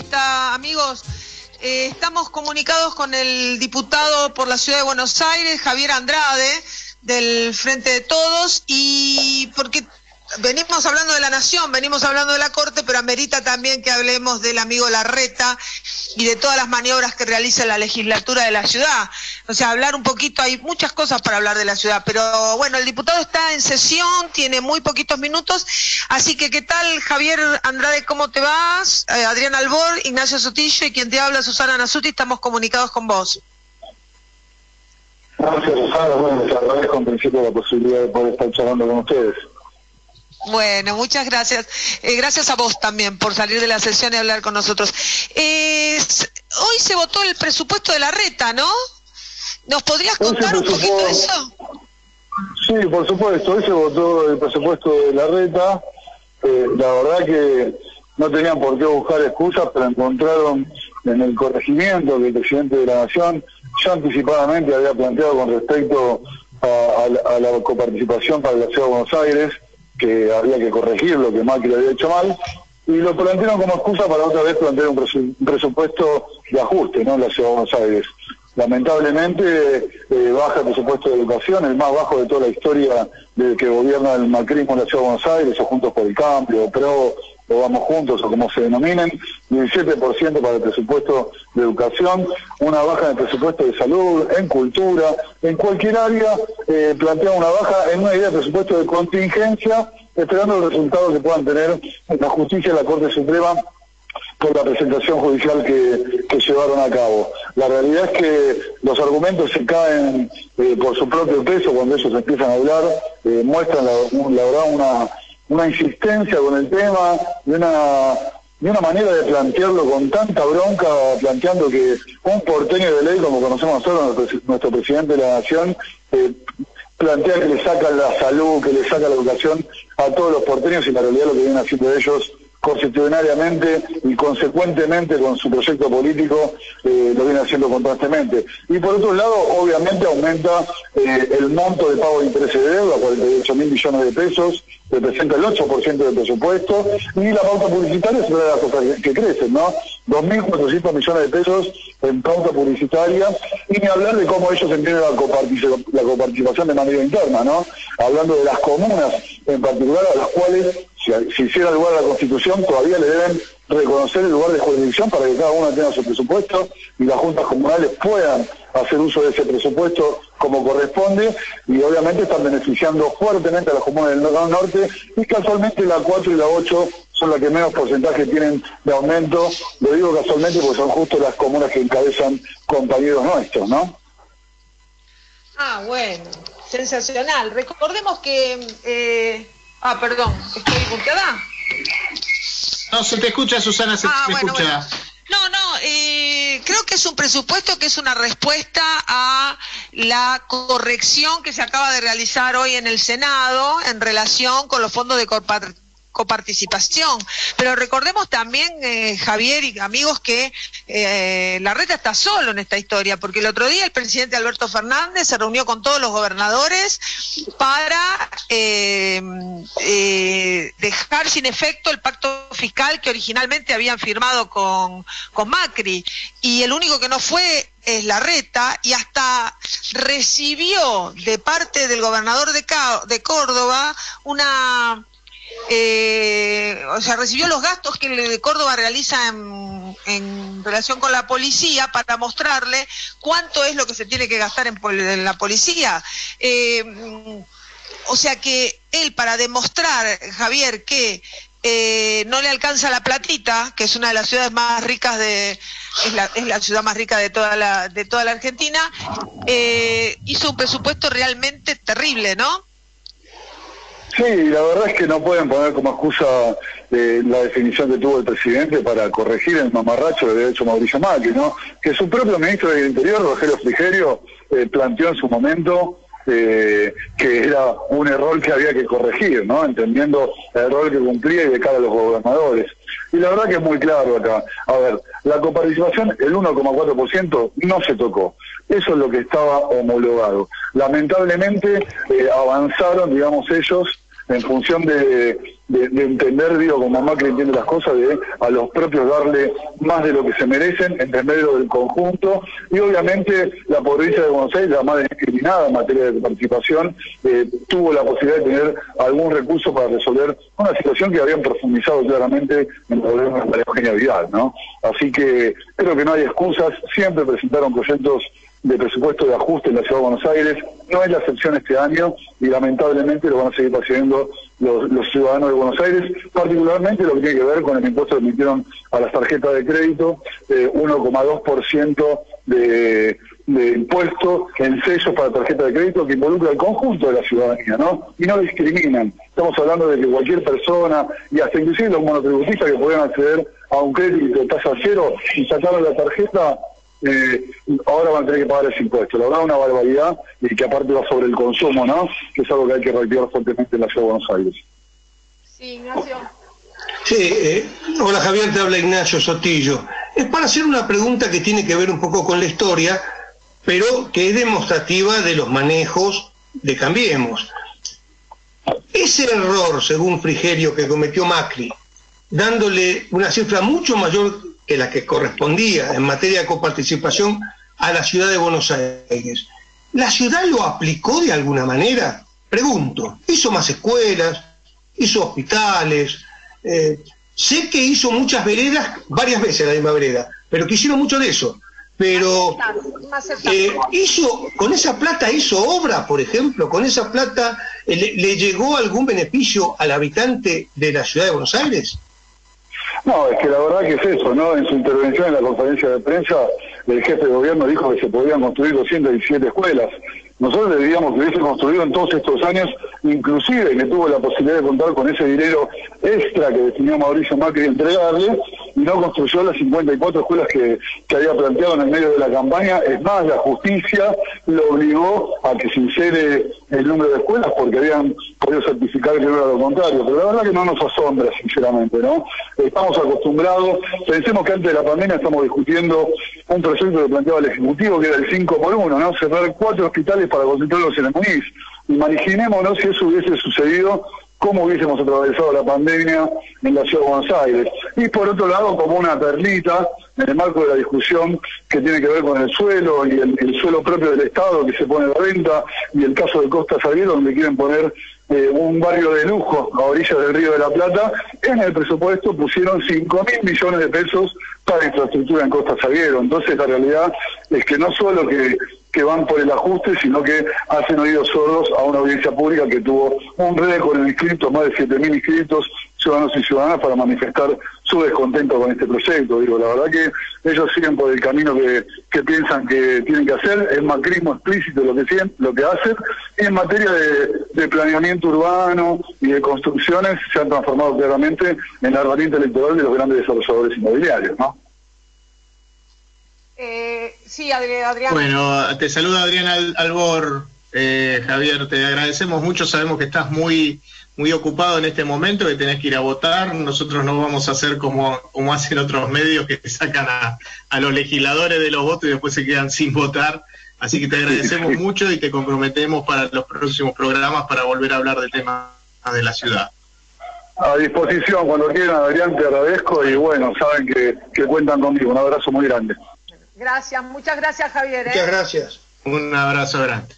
amigos. Eh, estamos comunicados con el diputado por la Ciudad de Buenos Aires, Javier Andrade, del Frente de Todos, y porque venimos hablando de la nación, venimos hablando de la Corte, pero amerita también que hablemos del amigo Larreta y de todas las maniobras que realiza la legislatura de la ciudad. O sea, hablar un poquito, hay muchas cosas para hablar de la ciudad, pero bueno, el diputado está en sesión, tiene muy poquitos minutos, así que ¿qué tal Javier Andrade, cómo te vas? Eh, Adrián Albor, Ignacio Sotillo y quien te habla, Susana Nasuti, estamos comunicados con vos. Gracias, Susana. Bueno, les agradezco en principio la posibilidad de poder estar charlando con ustedes. Bueno, muchas gracias. Eh, gracias a vos también por salir de la sesión y hablar con nosotros. Eh, hoy se votó el presupuesto de la reta, ¿no? ¿Nos podrías contar un poquito de eso? Sí, por supuesto. Hoy se votó el presupuesto de la reta. Eh, la verdad que no tenían por qué buscar excusas, pero encontraron en el corregimiento que el presidente de la Nación ya anticipadamente había planteado con respecto a, a la coparticipación para la Ciudad de Buenos Aires que había que corregir lo que Macri había hecho mal, y lo plantearon como excusa para otra vez plantear un, presupuesto de ajuste ¿no? en la Ciudad de Buenos Aires. Lamentablemente eh, baja el presupuesto de educación, el más bajo de toda la historia de que gobierna el macrismo en la Ciudad de Buenos Aires, o Juntos por el Cambio, PRO, Vamos Juntos, o como se denominen, 17% para el presupuesto de educación, una baja en el presupuesto de salud, en cultura, en cualquier área, eh, plantea una baja en una idea de presupuesto de contingencia, esperando los resultados que puedan tener la justicia y la Corte Suprema por la presentación judicial que, llevaron a cabo. La realidad es que los argumentos se caen eh, por su propio peso cuando ellos empiezan a hablar, eh, muestran la, la verdad una una insistencia con el tema, de una, de una manera de plantearlo con tanta bronca, planteando que un porteño de ley, como conocemos nosotros, nuestro, presidente de la Nación, eh, plantea que le saca la salud, que le saca la educación a todos los porteños y la realidad lo que vienen haciendo ellos constitucionalmente y consecuentemente con su proyecto político eh, lo viene haciendo constantemente. Y por otro lado, obviamente aumenta eh, el monto de pago de interés de deuda, 48 mil millones de pesos, representa el 8% del presupuesto, y la pauta publicitaria es una de las cosas que, crecen, ¿no? 2.400 millones de pesos en pauta publicitaria, y ni hablar de cómo ellos entienden la, coparticipación de manera interna, ¿no? Hablando de las comunas en particular, a las cuales, si, hiciera lugar a la Constitución, todavía le deben reconocer el lugar de jurisdicción para que cada una tenga su presupuesto y las juntas comunales puedan hacer uso de ese presupuesto como corresponde y obviamente están beneficiando fuertemente a las comunas del norte y casualmente la 4 y la 8 son las que menos porcentaje tienen de aumento, lo digo casualmente porque son justo las comunas que encabezan compañeros nuestros, ¿no? Ah, bueno, sensacional. Recordemos que... Eh... Ah, perdón, estoy buscada. No, se te escucha, Susana, se ah, te escucha. No, no, eh, creo que es un presupuesto que es una respuesta a la corrección que se acaba de realizar hoy en el Senado en relación con los fondos de coparticipación. Pero recordemos también, eh, Javier y amigos, que eh, la reta está solo en esta historia, porque el otro día el presidente Alberto Fernández se reunió con todos los gobernadores para eh, dejar sin efecto el pacto fiscal que originalmente habían firmado con, con Macri. Y el único que no fue es la reta y hasta recibió de parte del gobernador de, de Córdoba una eh, o sea, recibió los gastos que Córdoba realiza en, en, relación con la policía para mostrarle cuánto es lo que se tiene que gastar en, la policía. Eh, o sea que él, para demostrar, Javier, que eh, no le alcanza la platita, que es una de las ciudades más ricas de, es la, es la ciudad más rica de toda la, de toda la Argentina, eh, hizo un presupuesto realmente terrible, ¿no? Sí, la verdad es que no pueden poner como excusa eh, la definición que tuvo el presidente para corregir el mamarracho que había hecho Mauricio Macri, ¿no? Que su propio ministro del Interior, Rogelio Frigerio, eh, planteó en su momento eh, que era un error que había que corregir, ¿no? Entendiendo el rol que cumplía y de cara a los gobernadores. Y la verdad que es muy claro acá. A ver, la coparticipación, el 1,4%, no se tocó. Eso es lo que estaba homologado. Lamentablemente avanzaron, digamos, ellos en función de, de, entender, digo, como Macri entiende las cosas, de a los propios darle más de lo que se merecen, entenderlo del conjunto, y obviamente la provincia de Buenos Aires, la más discriminada en materia de participación, eh, tuvo la posibilidad de tener algún recurso para resolver una situación que habían profundizado claramente en el gobierno de María Eugenia ¿no? Así que creo que no hay excusas, siempre presentaron proyectos de presupuesto de ajuste en la Ciudad de Buenos Aires. No es la excepción este año y lamentablemente lo van a seguir haciendo los, ciudadanos de Buenos Aires, particularmente lo que tiene que ver con el impuesto que emitieron a las tarjetas de crédito, eh, 1,2% de, de impuesto en sellos para tarjeta de crédito que involucra al conjunto de la ciudadanía, ¿no? Y no discriminan. Estamos hablando de que cualquier persona, y hasta inclusive los monotributistas que puedan acceder a un crédito de tasa cero y sacarle la tarjeta, eh, ahora van a tener que pagar ese impuesto. La verdad, una barbaridad y que aparte va sobre el consumo, ¿no? Que es algo que hay que reactivar fuertemente en la ciudad de Buenos Aires. Sí, Ignacio. Sí, eh, hola Javier, te habla Ignacio Sotillo. Es para hacer una pregunta que tiene que ver un poco con la historia, pero que es demostrativa de los manejos de Cambiemos. Ese error, según Frigerio, que cometió Macri, dándole una cifra mucho mayor que la que correspondía en materia de coparticipación a la ciudad de Buenos Aires. ¿La ciudad lo aplicó de alguna manera? Pregunto, ¿hizo más escuelas? ¿Hizo hospitales? Eh, sé que hizo muchas veredas, varias veces la misma vereda, pero que hicieron mucho de eso. Pero eh, hizo, con esa plata hizo obra, por ejemplo, con esa plata eh, le llegó algún beneficio al habitante de la ciudad de Buenos Aires. No, es que la verdad que es eso, ¿no? En su intervención en la conferencia de prensa, el jefe de gobierno dijo que se podían construir 217 escuelas. Nosotros que hubiese construido en todos estos años, inclusive que tuvo la posibilidad de contar con ese dinero extra que destinó Mauricio Macri entregarle, y no construyó las 54 escuelas que, que había planteado en el medio de la campaña. Es más, la justicia lo obligó a que se insere el número de escuelas porque habían podido certificar que no era lo contrario. Pero la verdad que no nos asombra, sinceramente, ¿no? Estamos acostumbrados, pensemos que antes de la pandemia estamos discutiendo un proyecto que planteaba el Ejecutivo, que era el 5 por 1, ¿no? Cerrar cuatro hospitales para concentrarlos en el MUNIS. Imaginémonos si eso hubiese sucedido cómo hubiésemos atravesado la pandemia en la ciudad de Buenos Aires. Y por otro lado, como una perlita, en el marco de la discusión que tiene que ver con el suelo y el, suelo propio del Estado que se pone a la venta, y el caso de Costa Salguero, donde quieren poner eh, un barrio de lujo a orillas del Río de la Plata, en el presupuesto pusieron 5 mil millones de pesos para infraestructura en Costa Salguero. Entonces, la realidad es que no solo que que van por el ajuste, sino que hacen oídos sordos a una audiencia pública que tuvo un récord en inscritos, más de 7.000 inscritos, ciudadanos y ciudadanas, para manifestar su descontento con este proyecto. Digo, la verdad que ellos siguen por el camino que, piensan que tienen que hacer, es macrismo explícito lo que, lo que hacen, y en materia de, planeamiento urbano y de construcciones se han transformado claramente en la herramienta electoral de los grandes desarrolladores inmobiliarios, ¿no? Eh, sí, Adrián. Bueno, te saluda Adrián Albor, eh, Javier, te agradecemos mucho, sabemos que estás muy muy ocupado en este momento, que tenés que ir a votar, nosotros no vamos a hacer como, como hacen otros medios que sacan a, a los legisladores de los votos y después se quedan sin votar, así que te agradecemos mucho y te comprometemos para los próximos programas para volver a hablar de temas de la ciudad. A disposición, cuando quieran, Adrián, te agradezco y bueno, saben que, que cuentan conmigo. Un abrazo muy grande. Gracias, muchas gracias Javier. ¿eh? Muchas gracias. Un abrazo grande.